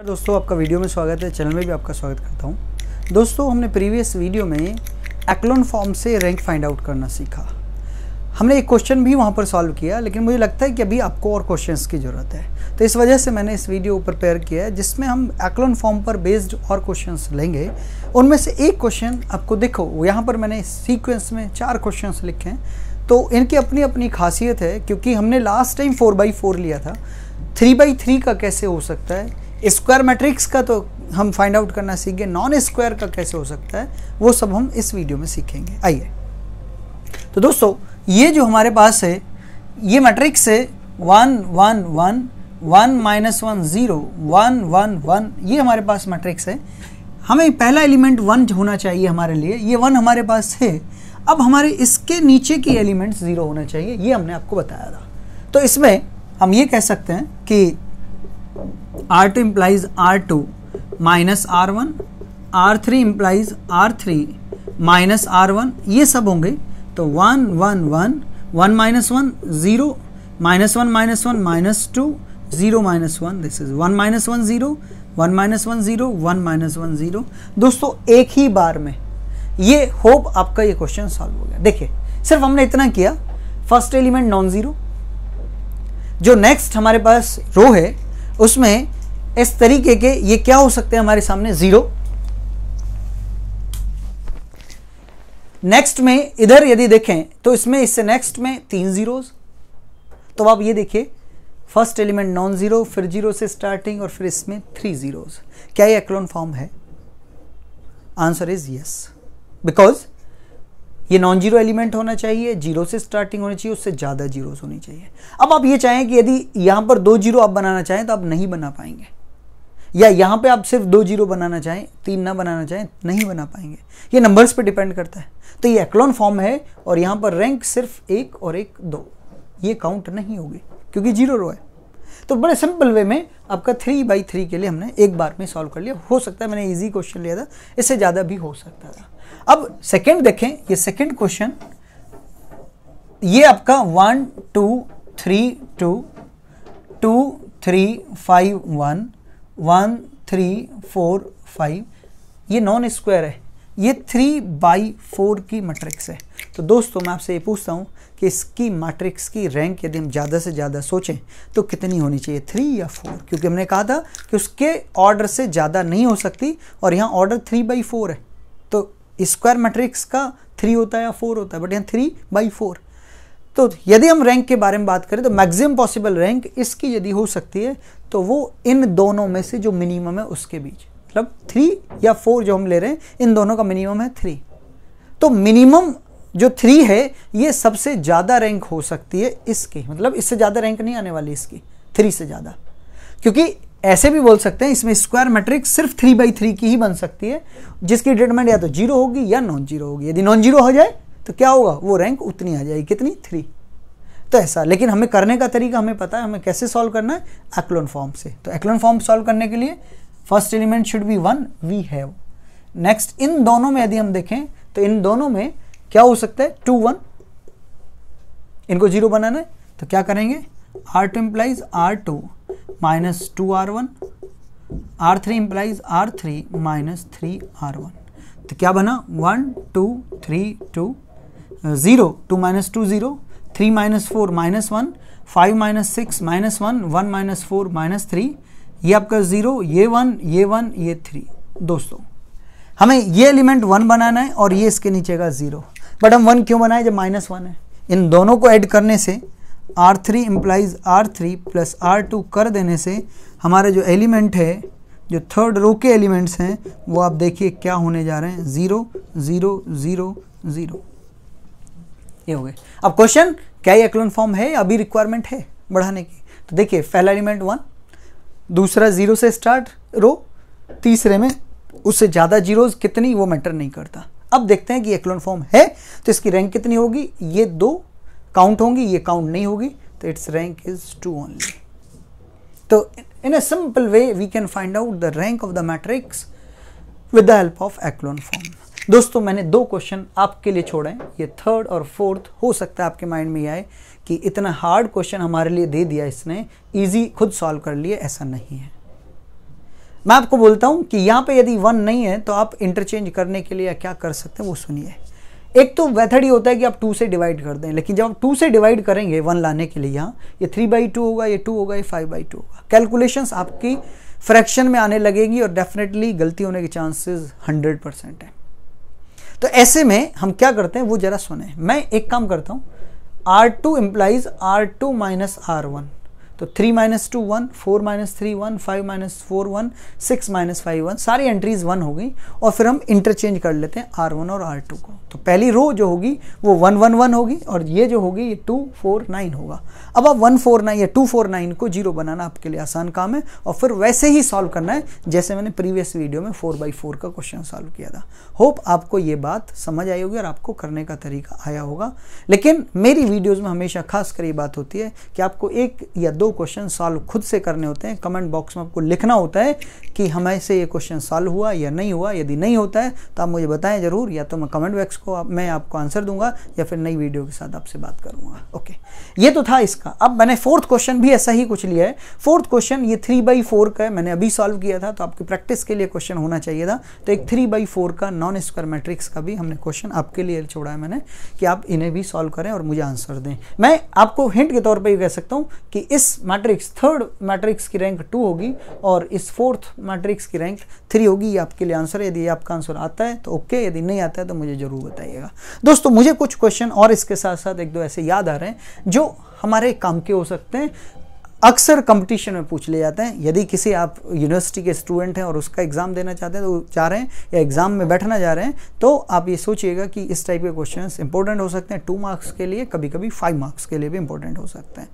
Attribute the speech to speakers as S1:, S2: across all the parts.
S1: दोस्तों, आपका वीडियो में स्वागत है। चैनल में भी आपका स्वागत करता हूँ। दोस्तों, हमने प्रीवियस वीडियो में एक्लोन फॉर्म से रैंक फाइंड आउट करना सीखा। हमने एक क्वेश्चन भी वहाँ पर सॉल्व किया, लेकिन मुझे लगता है कि अभी आपको और क्वेश्चंस की ज़रूरत है। तो इस वजह से मैंने इस वीडियो को प्रिपेयर किया है, जिसमें हम एक्लोन फॉर्म पर बेस्ड और क्वेश्चन लेंगे। उनमें से एक क्वेश्चन आपको देखो यहाँ पर मैंने सीक्वेंस में चार क्वेश्चन लिखे हैं। तो इनकी अपनी अपनी खासियत है, क्योंकि हमने last time four by four लिया था। थ्री बाई थ्री का कैसे हो सकता है? स्क्वायर मैट्रिक्स का तो हम फाइंड आउट करना सीख गए नॉन स्क्वायर का कैसे हो सकता है, वो सब हम इस वीडियो में सीखेंगे। आइए। तो दोस्तों, ये जो हमारे पास है, ये मैट्रिक्स है one one one one minus one zero one one one ये हमारे पास मैट्रिक्स है। हमें पहला एलिमेंट वन होना चाहिए हमारे लिए। ये वन हमारे पास है। अब हमारे इसके नीचे की एलिमेंट ज़ीरो होना चाहिए, ये हमने आपको बताया था। तो इसमें हम ये कह सकते हैं कि R two implies R two minus R one R three implies R three minus R one ये सब होंगे तो one one one one minus one zero minus one minus one minus two zero minus one this is one minus one zero one minus one zero one minus one zero दोस्तों, एक ही बार में, ये hope आपका ये question solve हो गया। देखिए, सिर्फ़ हमने इतना किया फ़र्स्ट एलिमेंट नॉन ज़ीरो जो नेक्स्ट हमारे पास रो है उसमें इस तरीके के ये क्या हो सकते हैं हमारे सामने? ज़ीरो नेक्स्ट में इधर यदि देखें तो इसमें, इससे नेक्स्ट में तीन जीरोज तो आप ये देखिए फ़र्स्ट एलिमेंट नॉन ज़ीरो फिर ज़ीरो से स्टार्टिंग और फिर इसमें थ्री जीरोज क्या ये एक्लोन फॉर्म है? आंसर इज़ यस बिकॉज़ ये नॉन ज़ीरो एलिमेंट होना चाहिए ज़ीरो से स्टार्टिंग होनी चाहिए, उससे ज़्यादा जीरोस होनी चाहिए। अब आप ये चाहें कि यदि यहाँ पर दो ज़ीरो आप बनाना चाहें तो आप नहीं बना पाएँगे। या यहाँ पे आप सिर्फ़ दो ज़ीरो बनाना चाहें, तीन ना बनाना चाहें, नहीं बना पाएँगे। ये नंबर्स पे डिपेंड करता है। तो ये एक्लॉन फॉर्म है, और यहाँ पर रैंक सिर्फ़ एक और एक दो। ये काउंट नहीं होगी, क्योंकि ज़ीरो रो है। तो बड़े सिंपल वे में आपका थ्री बाई थ्री के लिए हमने एक बार में सॉल्व कर लिया। हो सकता है मैंने इजी क्वेश्चन लिया था, इससे ज़्यादा भी हो सकता था। अब सेकंड देखें, ये सेकंड क्वेश्चन ये आपका one two three two two three five one one three four five ये नॉन स्क्वायर है। ये थ्री बाई फोर की मैट्रिक्स है। तो दोस्तों, मैं आपसे ये पूछता हूँ कि इसकी मैट्रिक्स की रैंक यदि हम ज़्यादा से ज़्यादा सोचें तो कितनी होनी चाहिए थ्री या फोर क्योंकि हमने कहा था कि उसके ऑर्डर से ज़्यादा नहीं हो सकती और यहाँ ऑर्डर थ्री बाई फोर है। स्क्वायर मैट्रिक्स का थ्री होता है या फोर होता है बट यहाँ थ्री बाई फोर तो यदि हम रैंक के बारे में बात करें तो मैक्सिमम पॉसिबल रैंक इसकी यदि हो सकती है तो वो इन दोनों में से जो मिनिमम है उसके बीच. मतलब थ्री या फोर जो हम ले रहे हैं, इन दोनों का मिनिमम है थ्री तो मिनिमम जो थ्री है, ये सबसे ज़्यादा रैंक हो सकती है इसकी. मतलब इससे ज़्यादा रैंक नहीं आने वाली इसकी. थ्री से ज़्यादा. क्योंकि ऐसे भी बोल सकते हैं, इसमें स्क्वायर मैट्रिक्स सिर्फ़ थ्री बाई थ्री की ही बन सकती है। जिसकी डिटरमेंट या तो ज़ीरो होगी या नॉन ज़ीरो होगी। यदि नॉन ज़ीरो हो जाए तो क्या होगा? वो रैंक उतनी आ जाएगी। कितनी? थ्री तो ऐसा। लेकिन हमें करने का तरीका हमें पता है, हमें कैसे सॉल्व करना है? एक्लोन फॉर्म से। तो एक्लोन फॉर्म सॉल्व करने के लिए first element should be one we have next इन दोनों में यदि हम देखें तो इन दोनों में क्या हो सकता है? टू वन इनको ज़ीरो बनाना है तो क्या करेंगे? R two implies R two minus two R one R three implies R three minus three R one तो क्या बना? One two three two zero two minus two zero three minus four minus one five minus six minus one one minus four minus three ये आपका zero ये one ये one ये three दोस्तों, हमें ये एलिमेंट वन बनाना है और ये इसके नीचे का ज़ीरो बट हम वन क्यों बनाए? जब माइनस वन है। इन दोनों को ऐड करने से R three implies R three plus R two कर देने से हमारे जो एलिमेंट है, जो थर्ड रो के एलिमेंट्स हैं, वो आप देखिए क्या होने जा रहे हैं। ज़ीरो ज़ीरो ज़ीरो ज़ीरो ये हो गए। अब क्वेश्चन क्या ये एक्लोन फॉर्म है अभी रिक्वायरमेंट है बढ़ाने की? तो देखिए, पहला एलिमेंट वन दूसरा ज़ीरो से स्टार्ट रो तीसरे में उससे ज़्यादा जीरोज कितनी वो मैटर नहीं करता। अब देखते हैं कि एक्लोन फॉर्म है तो इसकी रैंक कितनी होगी? ये दो काउंट होंगी, ये काउंट नहीं होगी तो it's rank is two only तो in a simple way we can find out the rank of the matrix with the help of echelon form दोस्तों, मैंने दो क्वेश्चन आपके लिए छोड़े ये थर्ड और फोर्थ हो सकता है आपके माइंड में आए कि इतना हार्ड क्वेश्चन हमारे लिए दे दिया इसने इजी खुद सॉल्व कर लिए, ऐसा नहीं है। मैं आपको बोलता हूँ कि यहाँ पे यदि वन नहीं है तो आप इंटरचेंज करने के लिए क्या कर सकते हैं, वो सुनिए। एक तो मेथड ही होता है कि आप टू से डिवाइड कर दें, लेकिन जब आप टू से डिवाइड करेंगे वन लाने के लिए यहाँ, ये थ्री बाई टू होगा, ये टू होगा, ये फाइव बाई टू होगा। कैलकुलेशंस आपकी फ्रैक्शन में आने लगेगी और डेफिनेटली गलती होने के चांसेस हंड्रेड परसेंट है। तो ऐसे में हम क्या करते हैं, वो जरा सुने। मैं एक काम करता हूँ R two implies R two minus R one तो three minus two one four minus three one five minus four one six minus five one सारी एंट्रीज वन हो गई और फिर हम इंटरचेंज कर लेते हैं आर वन और आर टू को। तो पहली रो जो होगी वो वन वन वन होगी और ये जो होगी ये टू फोर नाइन होगा। अब आप वन फोर नाइन या टू फोर नाइन को ज़ीरो बनाना आपके लिए आसान काम है और फिर वैसे ही सॉल्व करना है, जैसे मैंने प्रीवियस वीडियो में फोर बाई फोर का क्वेश्चन सॉल्व किया था। होप आपको ये बात समझ आई होगी और आपको करने का तरीका आया होगा। लेकिन मेरी वीडियोज़ में हमेशा खास कर ये बात होती है कि आपको एक या दो क्वेश्चन सॉल्व खुद से करने होते हैं। कमेंट बॉक्स में आपको लिखना होता है कि हमें से ये क्वेश्चन सॉल्व हुआ या नहीं हुआ। यदि नहीं होता है तो आप मुझे बताएँ ज़रूर या तो मैं कमेंट बॉक्स को आप, मैं आपको आंसर दूँगा या फिर नई वीडियो के साथ आपसे बात करूँगा। ओके ये तो था इसका। अब मैंने फोर्थ क्वेश्चन भी ऐसा ही कुछ लिया है। फोर्थ क्वेश्चन ये थ्री बाई फोर का है। मैंने अभी सॉल्व किया था तो आपकी प्रैक्टिस के लिए क्वेश्चन होना चाहिए था। तो एक थ्री बाई फोर का नॉन स्क्वायर मैट्रिक्स का भी हमने क्वेश्चन आपके लिए छोड़ा है मैंने कि आप इन्हें भी सॉल्व करें और मुझे आंसर दें। मैं आपको हिंट के तौर पर कह सकता हूँ कि इस मैट्रिक्स थर्ड मैट्रिक्स की रैंक टू होगी और इस फोर्थ मैट्रिक्स की रैंक थ्री होगी। ये आपके लिए आंसर है। यदि आपका आंसर आता है तो ओके यदि नहीं आता है तो मुझे ज़रूर बताइएगा। दोस्तों, मुझे कुछ क्वेश्चन और इसके साथ साथ एक दो ऐसे याद आ रहे हैं, जो हमारे काम के हो सकते हैं। अक्सर कंपटीशन में पूछ ले जाते हैं। यदि किसी आप यूनिवर्सिटी के स्टूडेंट हैं और उसका एग्ज़ाम देना चाहते हैं तो चाह रहे हैं या एग्ज़ाम में बैठना जा रहे हैं तो आप ये सोचिएगा कि इस टाइप के क्वेश्चन इंपॉर्टेंट हो सकते हैं। टू मार्क्स के लिए कभी कभी फाइव मार्क्स के लिए भी इंपॉर्टेंट हो सकते हैं।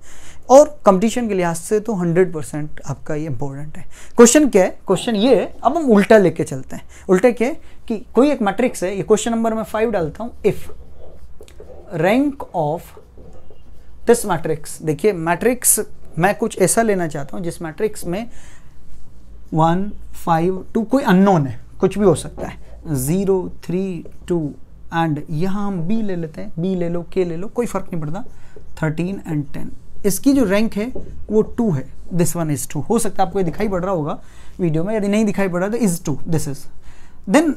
S1: और कंपटीशन के लिहाज से तो हंड्रेड परसेंट आपका ये इंपॉर्टेंट है। क्वेश्चन क्या है? क्वेश्चन ये है, अब हम उल्टा लेके चलते हैं। उल्टा क्या है कि कोई एक मैट्रिक्स है, ये क्वेश्चन नंबर में फाइव डालता हूँ। If rank of this matrix देखिए मैट्रिक्स मैं कुछ ऐसा लेना चाहता हूँ जिस मैट्रिक्स में वन फाइव टू कोई अननोन है, कुछ भी हो सकता है। ज़ीरो थ्री टू एंड यहाँ हम बी ले लेते हैं। बी ले लो के ले लो, कोई फ़र्क नहीं पड़ता। थर्टीन एंड टेन इसकी जो रैंक है, वो टू है. दिस वन इज़ टू हो सकता है आपको ये दिखाई पड़ रहा होगा वीडियो में यदि नहीं दिखाई पड़ रहा तो is two this is then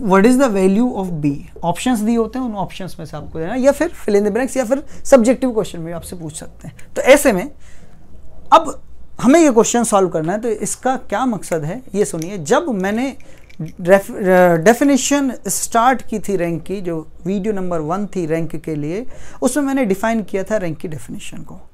S1: what is the value of B option दिए होते हैं, उन ऑप्शंस में से आपको देना या फिर फिल इन द ब्लैंक्स या फिर सब्जेक्टिव क्वेश्चन में आपसे पूछ सकते हैं. तो ऐसे में, अब हमें ये क्वेश्चन सॉल्व करना है तो इसका क्या मकसद है, ये सुनिए. जब मैंने डेफिनेशन स्टार्ट की थी रैंक की, जो वीडियो नंबर वन थी रैंक के लिए, उसमें मैंने डिफाइन किया था रैंक की डेफिनेशन को.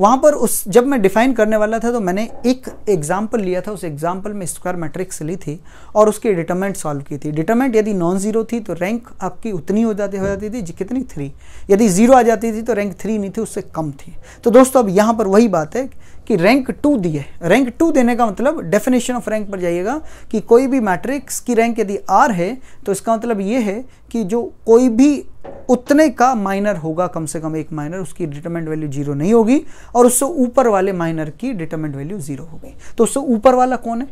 S1: वहाँ पर उस, जब मैं डिफाइन करने वाला था तो मैंने एक एग्ज़ाम्पल लिया था, उस एग्ज़ाम्पल में स्क्वायर मैट्रिक्स ली थी और उसकी डिटरमेंट सॉल्व की थी। डिटरमेंट यदि नॉन ज़ीरो थी तो रैंक आपकी उतनी हो जाती हो जाती थी कितनी? थ्री यदि ज़ीरो आ जाती थी तो रैंक थ्री नहीं थी, उससे कम थी। तो दोस्तों, अब यहाँ पर वही बात है कि रैंक टू दिए रैंक टू देने का मतलब डेफिनेशन ऑफ़ रैंक पर जाइएगा कि कोई भी मैट्रिक्स की रैंक यदि आर है तो इसका मतलब ये है कि जो कोई भी उतने का माइनर होगा, कम से कम एक माइनर उसकी डिटरमेंट वैल्यू ज़ीरो नहीं होगी। और उससे ऊपर वाले माइनर की डिटर्मेंट वैल्यू ज़ीरो होगी तो उससे ऊपर वाला कौन है?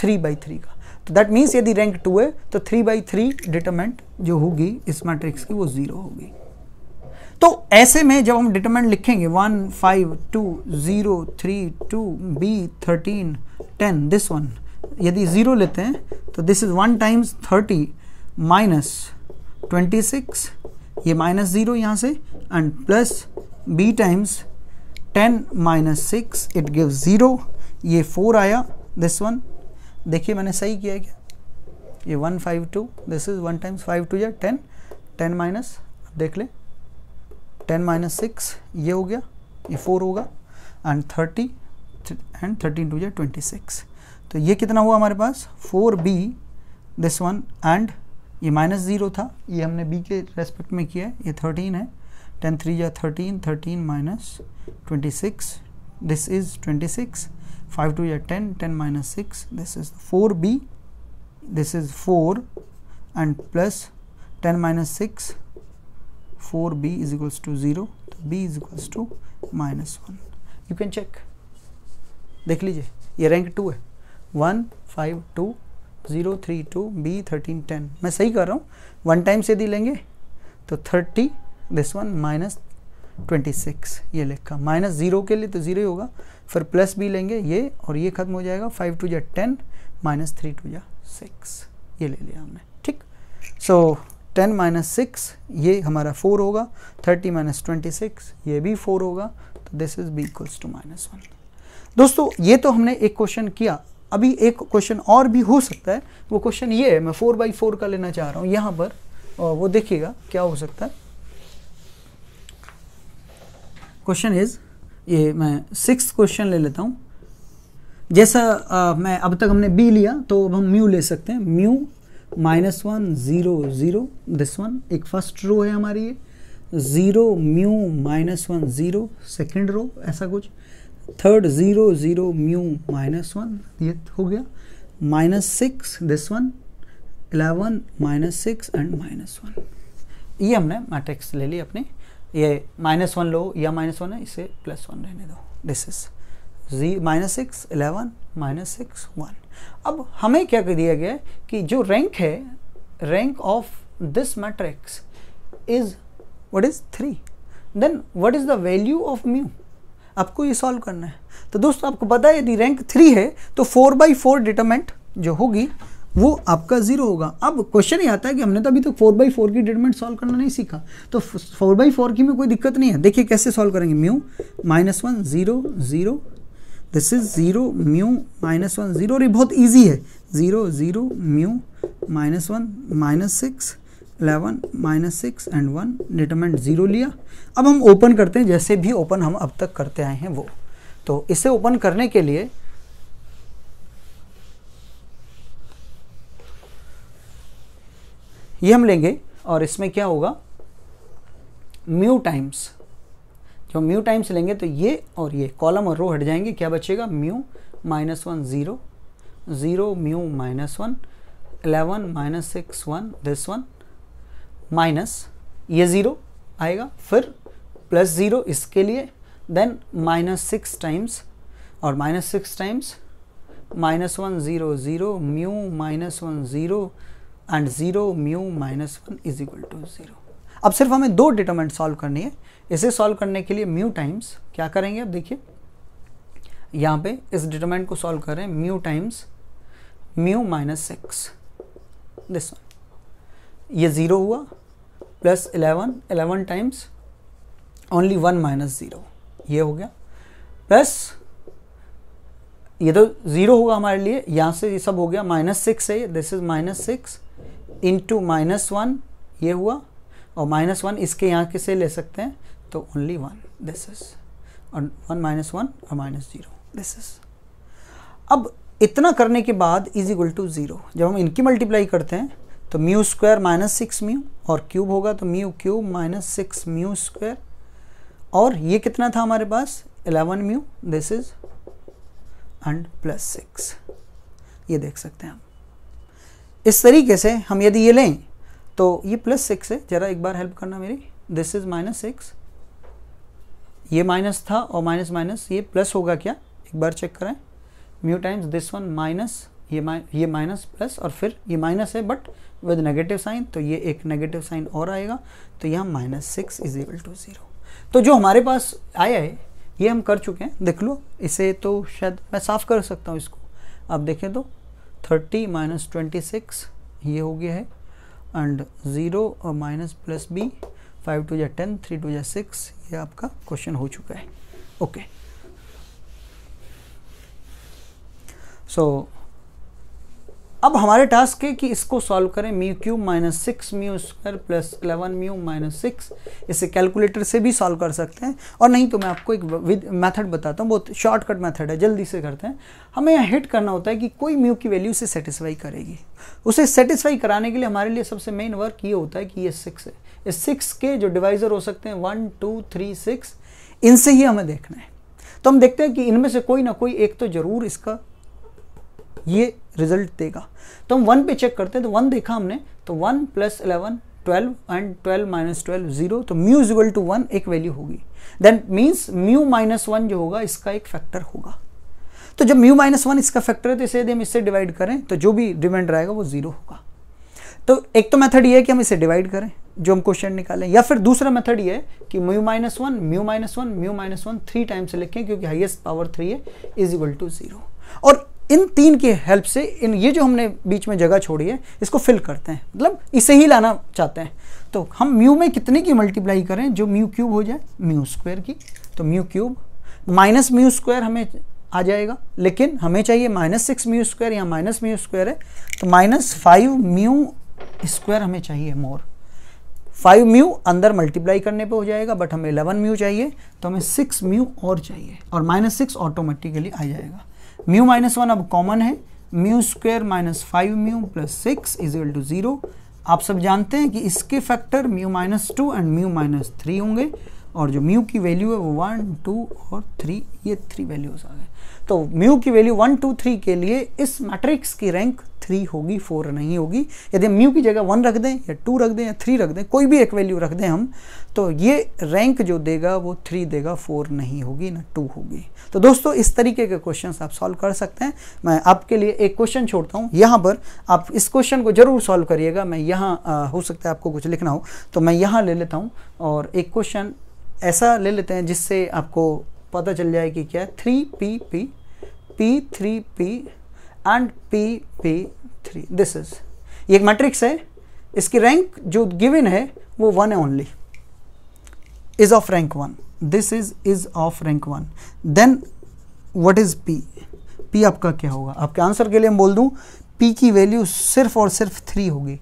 S1: थ्री बाई थ्री का। तो दैट मीन्स यदि रैंक टू है तो थ्री बाई थ्री डिटरमेंट जो होगी इस मैट्रिक्स की वो ज़ीरो होगी। तो ऐसे में जब हम डिटरमेंट लिखेंगे one five two zero three two B thirteen ten this one यदि ज़ीरो लेते हैं तो this is one times thirty minus twenty six ये माइनस ज़ीरो यहाँ से and plus B times ten minus six, it give zero. ये four आया this one देखिए मैंने सही किया है क्या? ये one five two this is one times five two या टेन। टेन माइनस, देख लें। टेन माइनस सिक्स, ये हो गया, ये फोर होगा। And thirty and thirteen two जो ट्वेंटी सिक्स। तो ये कितना हुआ हमारे पास? Four B this one and ये माइनस ज़ीरो था। ये हमने बी के रेस्पेक्ट में किया है, ये थर्टीन है। टेन थ्री या thirteen thirteen minus twenty six this is twenty six, five two या ten ten minus six this is four B this is four and plus ten minus six, four B is equals to zero तो B is equals to minus one you can check देख लीजिए, ये rank two है। One five two zero three two B thirteen ten मैं सही कर रहा हूँ? वन टाइम से यदि लेंगे तो thirty this one minus twenty six ये लिखा माइनस ज़ीरो के लिए तो ज़ीरो ही होगा। फिर प्लस भी लेंगे ये और ये खत्म हो जाएगा। फाइव टू या टेन माइनस थ्री टू या सिक्स ये ले लिया हमने। ठीक? सो टेन माइनस सिक्स ये हमारा फोर होगा। थर्टी माइनस ट्वेंटी सिक्स ये भी फोर होगा। तो this is B equals to minus one दोस्तों, ये तो हमने एक क्वेश्चन किया। अभी एक क्वेश्चन और भी हो सकता है। वो क्वेश्चन ये है, मैं फोर बाई फोर का लेना चाह रहा हूँ। यहाँ पर वो देखिएगा, क्या हो सकता है? क्वेश्चन इज़ ये मैं सिक्स क्वेश्चन ले लेता हूँ। जैसा आ, मैं अब तक हमने बी लिया तो अब हम म्यू ले सकते हैं। Mu minus one zero zero this one एक फ़र्स्ट रो है हमारी ये। Zero mu minus one zero second row ऐसा कुछ। Third zero zero mu minus one ये हो गया। Minus six this one eleven minus six and minus one ये हमने मैट्रिक्स ले ली अपनी। ये माइनस वन लो, या माइनस वन है, इसे प्लस वन रहने दो। This is G minus six eleven minus six one अब हमें क्या कर दिया गया है कि जो रैंक है rank of this matrix is what is three then what is the value of mu आपको ये सॉल्व करना है। तो दोस्तों, आपको पता है यदि रैंक थ्री है तो फोर बाई फोर डिटरमेंट जो होगी वो आपका ज़ीरो होगा। अब क्वेश्चन ये आता है कि हमने तो अभी तक फोर बाई फोर की डिटरमेंट सॉल्व करना नहीं सीखा। तो फोर बाई फोर की में कोई दिक्कत नहीं है। देखिए कैसे सॉल्व करेंगे। Mu minus one zero zero this is zero mu minus one zero और ये बहुत ईजी है। Zero zero mu minus one minus six eleven minus six and one determinant zero लिया। अब हम ओपन करते हैं। जैसे भी ओपन हम अब तक करते आए हैं वो। तो इसे ओपन करने के लिए ये हम लेंगे और इसमें क्या होगा? म्यू टाइम्स जब म्यू टाइम्स लेंगे तो ये और ये कॉलम और रो हट जाएँगे, क्या बचेगा? Mu minus one zero zero mu minus one eleven minus six one this one minus ये ज़ीरो आएगा। फिर प्लस ज़ीरो इसके लिए देन माइनस सिक्स टाइम्स और minus six times minus one zero zero mu minus one zero and zero mu minus one is equal to zero अब सिर्फ़ हमें दो डिटरमेंट सॉल्व करनी है। इसे सॉल्व करने के लिए म्यू टाइम्स क्या करेंगे? अब देखिए, यहाँ पे इस डिटरमेंट को सॉल्व करें mu times mu minus six this one ये ज़ीरो हुआ plus eleven eleven times only one minus zero ये हो गया। प्लस ये तो ज़ीरो होगा हमारे लिए, यहाँ से ये सब हो गया माइनस सिक्स है this is minus six into minus one ये हुआ, और माइनस वन इसके यहाँ किसे ले सकते हैं? तो ओनली वन दिस इज़ और वन माइनस वन और माइनस ज़ीरो दिस इज़ अब इतना करने के बाद इज़ इक्वल टू ज़ीरो जब हम इनकी मल्टीप्लाई करते हैं तो mu square minus six mu और क्यूब होगा तो mu cube minus six mu square और ये कितना था हमारे पास? Eleven mu this is and plus six ये देख सकते हैं हम इस तरीके से हम यदि ये लें तो ये प्लस सिक्स है। ज़रा एक बार हेल्प करना मेरी। दिस इज़ माइनस सिक्स ये माइनस था और माइनस माइनस ये प्लस होगा क्या? एक बार चेक करें। Mu times this one minus ये ये माइनस प्लस और फिर ये माइनस है बट विद नेगेटिव साइन तो ये एक नेगेटिव साइन और आएगा। तो यहाँ minus six is equal to zero तो जो हमारे पास आया है ये हम कर चुके हैं। देख लो, इसे तो शायद मैं साफ़ कर सकता हूँ इसको। आप देखें तो थर्टी माइनस ट्वेंटी सिक्स, ये हो गया है। एंड ज़ीरो और minus plus B, five two या टेन, थ्री टू या सिक्स, ये आपका क्वेश्चन हो चुका है। ओके। सो अब हमारे टास्क है कि इसको सॉल्व करें mu cube minus six mu square plus eleven mu minus six इसे कैलकुलेटर से भी सॉल्व कर सकते हैं। और नहीं तो मैं आपको एक विद मेथड बताता हूँ। बहुत शॉर्टकट मेथड है। जल्दी से करते हैं। हमें यहाँ हिट करना होता है कि कोई म्यू की वैल्यू से सेटिस्फाई करेगी। उसे सेटिस्फाई कराने के लिए हमारे लिए सबसे मेन वर्क ये होता है कि ये सिक्स है। इस सिक्स के जो डिवाइज़र हो सकते हैं वन टू थ्री सिक्स इनसे ही हमें देखना है। तो हम देखते हैं कि इनमें से कोई ना कोई एक तो ज़रूर इसका ये रिज़ल्ट देगा। तो हम वन पे चेक करते हैं तो वन देखा हमने तो one plus eleven twelve and twelve minus twelve zero तो म्यू इजिकल टू वन एक वैल्यू होगी। Then means mu minus one जो होगा, इसका एक फैक्टर होगा। तो जब म्यू माइनस वन इसका फैक्टर है तो इसे यदि हम इससे डिवाइड करें तो जो भी रिमाइंडर आएगा वो ज़ीरो होगा। तो एक तो मेथड ये है कि हम इसे डिवाइड करें, जो हम क्वेश्चन निकालें, या फिर दूसरा मेथड ये है कि mu minus one mu minus one mu minus one three times लिखें, क्योंकि हाइएस्ट पावर थ्री है इज़ इक्वल टू ज़ीरो और इन तीन की हेल्प से इन, ये जो हमने बीच में जगह छोड़ी है, इसको फिल करते हैं। मतलब इसे ही लाना चाहते हैं। तो हम म्यू में कितने की मल्टीप्लाई करें, जो म्यू क्यूब हो जाए म्यू स्क्वायर की। तो mu cube minus mu square हमें आ जाएगा, लेकिन हमें चाहिए माइनस सिक्स म्यू स्क्वायर या माइनस म्यू स्क्वायर है। तो माइनस फाइव म्यू स्क्वायर हमें चाहिए मोर फाइव म्यू अंदर मल्टीप्लाई करने पे हो जाएगा बट हमें इलेवन म्यू चाहिए तो हमें सिक्स म्यू और चाहिए, और माइनस सिक्स ऑटोमेटिकली आ जाएगा। म्यू माइनस वन अब कॉमन है mu square minus five mu plus six is equal to zero आप सब जानते हैं कि इसके factor mu minus two and mu minus three होंगे, और जो म्यू की वैल्यू है वो वन टू और थ्री ये थ्री वैल्यूज़ आ गए। तो म्यू की वैल्यू वन टू थ्री के लिए इस मैट्रिक्स की रैंक थ्री होगी फोर नहीं होगी। यदि हम म्यू की जगह वन रख दें या टू रख दें या थ्री रख दें, कोई भी एक वैल्यू रख दें हम तो ये रैंक जो देगा वो थ्री देगा फोर नहीं होगी, ना टू होगी। तो दोस्तों, इस तरीके के क्वेश्चन आप सॉल्व कर सकते हैं। मैं आपके लिए एक क्वेश्चन छोड़ता हूँ। यहाँ पर आप इस क्वेश्चन को ज़रूर सॉल्व करिएगा। मैं यहाँ हो सकता है आपको कुछ लिखना हो। तो मैं यहाँ ले लेता हूँ और एक क्वेश्चन ऐसा ले लेते हैं जिससे आपको पता चल जाए कि क्या three P P P three P and P P three this is ये एक मैट्रिक्स है, इसकी रैंक जो गिवन है, वो वन है only is of rank one this is is of rank one then what is P P आपका क्या होगा? आपके आंसर के लिए हम बोल दूँ पी की वैल्यू सिर्फ़ और सिर्फ़ थ्री होगी.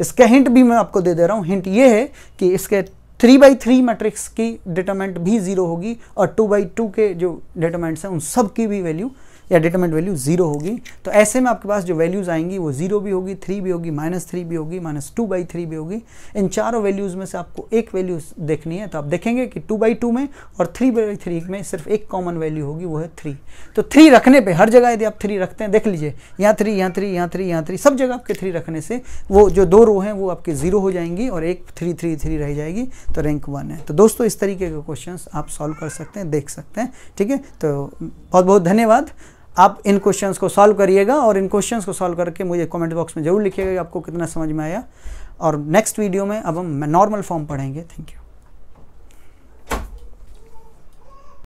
S1: इसका हिंट भी मैं आपको दे दे रहा हूँ. हिंट ये है कि इसके थ्री बाई थ्री मैट्रिक्स की डिटरमेंट भी ज़ीरो होगी और टू बाई टू के जो डिटरमेंट्स हैं, उन सब की भी वैल्यू या डिटरमेंट वैल्यू ज़ीरो होगी तो ऐसे में आपके पास जो वैल्यूज़ आएँगी वो ज़ीरो भी होगी थ्री भी होगी माइनस थ्री भी होगी माइनस टू बाई थ्री भी होगी। इन चारों वैल्यूज़ में से आपको एक वैल्यू देखनी है तो आप देखेंगे कि टू बाई टू में और थ्री बाई थ्री में सिर्फ़ एक कॉमन वैल्यू होगी, वो है थ्री तो थ्री रखने पर हर जगह यदि आप थ्री रखते हैं, देख लीजिए, यहाँ थ्री यहाँ थ्री यहाँ थ्री यहाँ थ्री सब जगह आपके थ्री रखने से वो जो दो रो हैं, वो आपके ज़ीरो हो जाएँगी और एक थ्री थ्री थ्री रह जाएगी तो रैंक वन है। तो दोस्तों, इस तरीके के क्वेश्चन आप सॉल्व कर सकते हैं, देख सकते हैं, ठीक है? तो बहुत बहुत धन्यवाद। आप इन क्वेश्चंस को सॉल्व करिएगा और इन क्वेश्चंस को सॉल्व करके मुझे कमेंट बॉक्स में ज़रूर लिखिएगा कि आपको कितना समझ में आया। और नेक्स्ट वीडियो में अब हम नॉर्मल फॉर्म पढ़ेंगे। Thank you